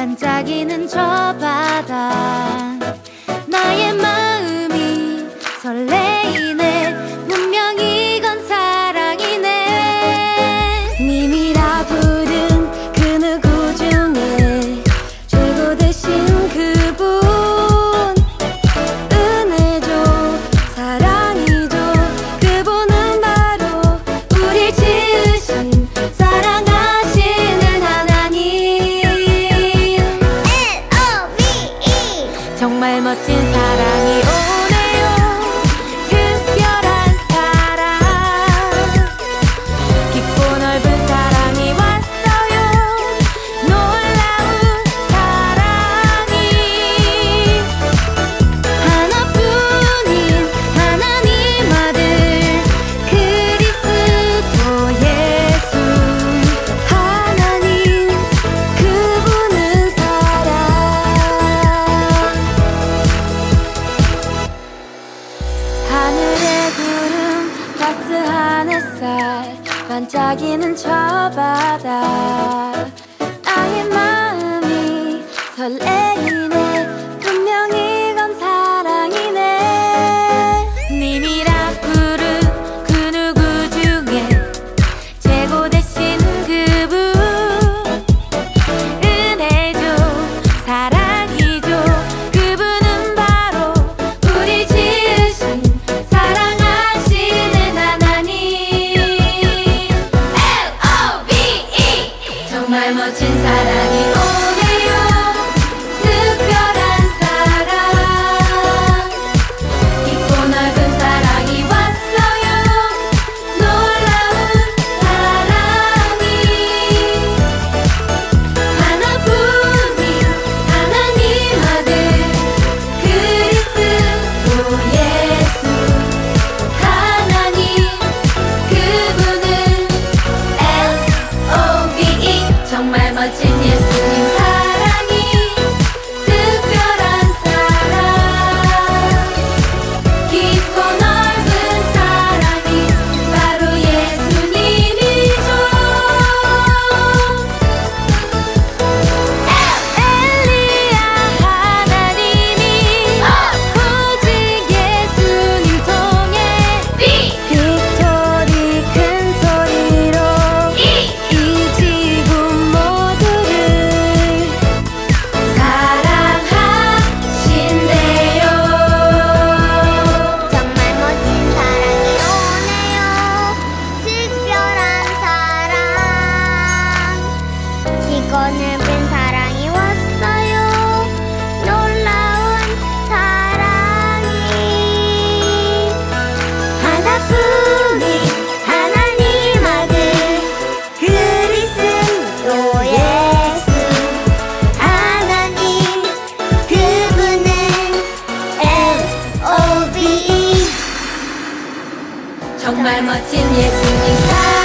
반짝이는 저 바다. 반짝이는 저 바다. 나의 마음이 설레이는 정말 멋진 예수님